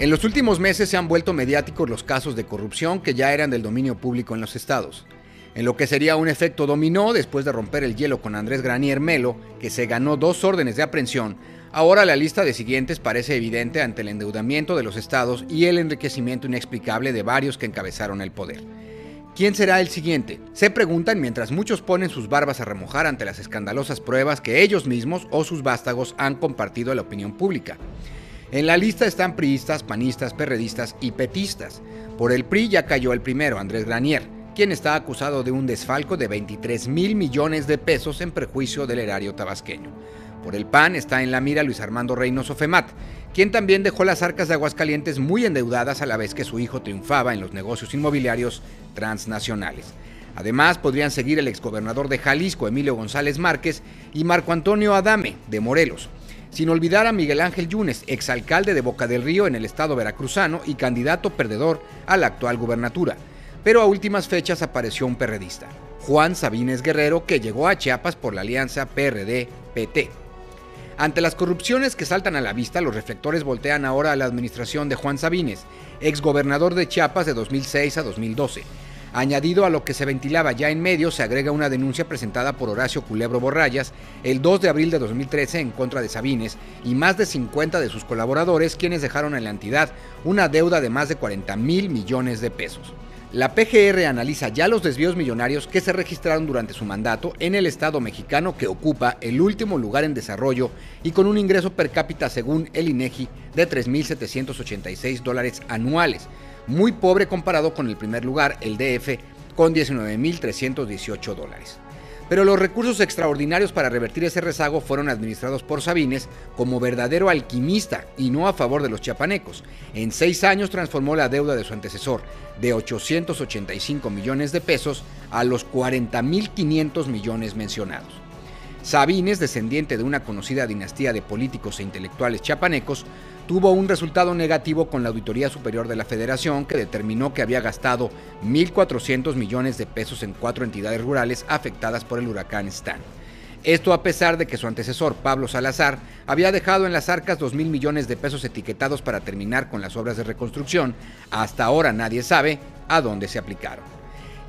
En los últimos meses se han vuelto mediáticos los casos de corrupción que ya eran del dominio público en los estados. En lo que sería un efecto dominó después de romper el hielo con Andrés Granier Melo, que se ganó dos órdenes de aprehensión, ahora la lista de siguientes parece evidente ante el endeudamiento de los estados y el enriquecimiento inexplicable de varios que encabezaron el poder. ¿Quién será el siguiente? Se preguntan mientras muchos ponen sus barbas a remojar ante las escandalosas pruebas que ellos mismos o sus vástagos han compartido a la opinión pública. En la lista están priistas, panistas, perredistas y petistas. Por el PRI ya cayó el primero, Andrés Granier, quien está acusado de un desfalco de 23 mil millones de pesos en perjuicio del erario tabasqueño. Por el PAN está en la mira Luis Armando Reynoso Femat, quien también dejó las arcas de Aguascalientes muy endeudadas a la vez que su hijo triunfaba en los negocios inmobiliarios transnacionales. Además, podrían seguir el exgobernador de Jalisco, Emilio González Márquez, y Marco Antonio Adame, de Morelos sin olvidar a Miguel Ángel Yunes, exalcalde de Boca del Río en el estado veracruzano y candidato perdedor a la actual gubernatura. Pero a últimas fechas apareció un perredista, Juan Sabines Guerrero, que llegó a Chiapas por la alianza PRD-PT. Ante las corrupciones que saltan a la vista, los reflectores voltean ahora a la administración de Juan Sabines, exgobernador de Chiapas de 2006 a 2012 Añadido a lo que se ventilaba ya en medio, se agrega una denuncia presentada por Horacio Culebro Borrayas el 2 de abril de 2013 en contra de Sabines y más de 50 de sus colaboradores, quienes dejaron en la entidad una deuda de más de 40 mil millones de pesos. La PGR analiza ya los desvíos millonarios que se registraron durante su mandato en el Estado mexicano que ocupa el último lugar en desarrollo y con un ingreso per cápita según el INEGI de 3.786 dólares anuales, muy pobre comparado con el primer lugar, el DF, con 19.318 dólares. Pero los recursos extraordinarios para revertir ese rezago fueron administrados por Sabines como verdadero alquimista y no a favor de los chiapanecos. En seis años transformó la deuda de su antecesor de 885 millones de pesos a los 40.500 millones mencionados. Sabines, descendiente de una conocida dinastía de políticos e intelectuales chiapanecos, tuvo un resultado negativo con la Auditoría Superior de la Federación que determinó que había gastado 1.400 millones de pesos en cuatro entidades rurales afectadas por el huracán Stan. Esto a pesar de que su antecesor, Pablo Salazar, había dejado en las arcas 2 mil millones de pesos etiquetados para terminar con las obras de reconstrucción, hasta ahora nadie sabe a dónde se aplicaron.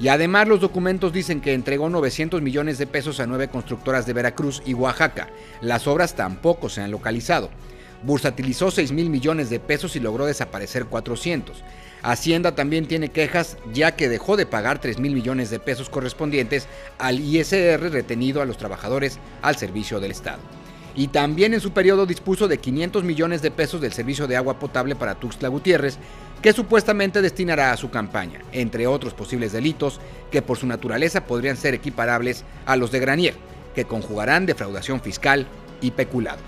Y además los documentos dicen que entregó 900 millones de pesos a nueve constructoras de Veracruz y Oaxaca. Las obras tampoco se han localizado. Bursatilizó 6 mil millones de pesos y logró desaparecer 400. Hacienda también tiene quejas ya que dejó de pagar 3 mil millones de pesos correspondientes al ISR retenido a los trabajadores al servicio del Estado. Y también en su periodo dispuso de 500 millones de pesos del servicio de agua potable para Tuxtla Gutiérrez que supuestamente destinará a su campaña, entre otros posibles delitos que por su naturaleza podrían ser equiparables a los de Granier, que conjugarán defraudación fiscal y peculado.